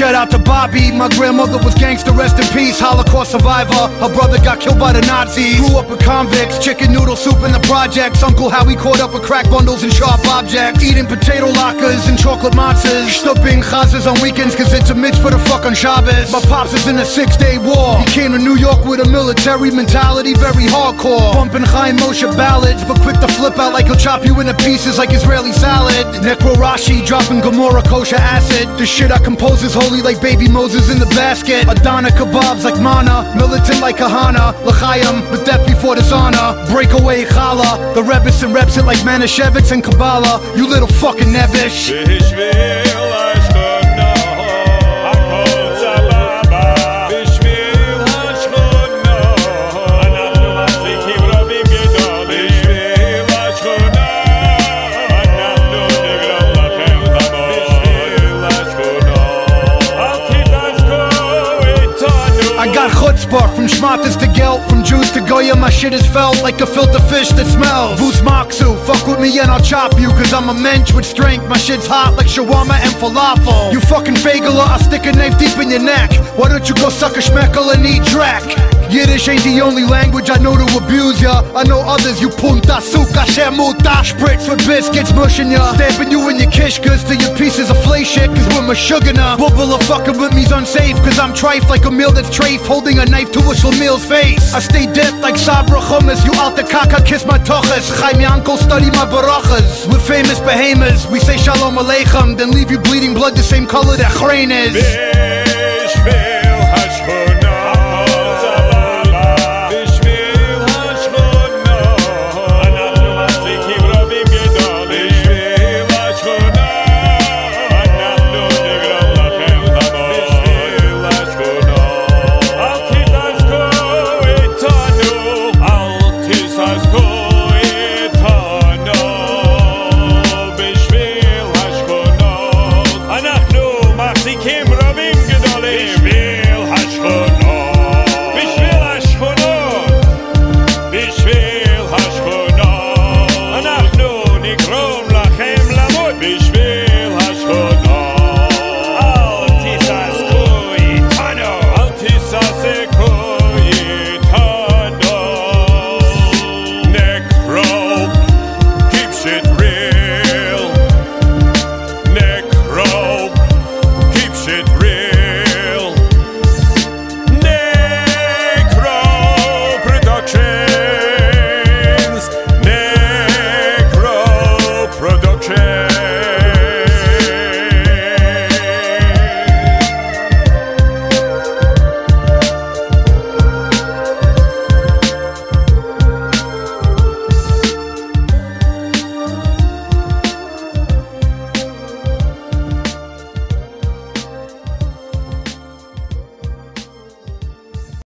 Shout out to Bubby, my grandmother was gangster, rest in peace, Holocaust survivor. Her brother got killed by the Nazis. Grew up with convicts, chicken noodle soup in the projects. Uncle Howie caught up with crack bundles and sharp objects. Eating potato latkes and chocolate matzahs. Stubbing chazas on weekends, cause it's a mitzvah to fuck on Shabbos. My pops is in a six day war. He came to New York with a military mentality, very hardcore. Bumping Chaim Moshe ballads, but quick to flip out like he'll chop you into pieces like Israeli salad. Necro Rashi dropping Gemara kosher acid. The shit I compose is holy like baby Moses in the basket. Adana kebabs like manna, militant like Kahane. L'chaim, but death before dishonor. Breakaway challah. The Rebbetzin reps it like Manischewitz and Kabbalah. You little fucking nebbish. I got chutzpah from schmatters to gelt, from Jews to Goyim. My shit is felt like a gefilte fish that smells. Vus Maksu, fuck with me and I'll chop you, cause I'm a mensch with strength. My shit's hot like shawarma and falafel. You fucking fagler, I'll stick a knife deep in your neck. Why don't you go suck a schmeckel and eat drac? Yiddish ain't the only language I know to abuse ya. I know others, you punta, suka, shemuta. Spritz with biscuits, mushing ya. Stamping you in your kishkas to your pieces of flay shit, cause we're mashugana. Bubble of fucking with me's unsafe, cause I'm trife like a meal that's trafe, holding a knife to a shlemiel's face. I stay dipped like Sabra Hummus, you out the caca, kiss my toches. Chaim uncle, bloody my barachas with famous behemoths. We say shalom aleichem, then leave you bleeding blood the same color that grain is. it real.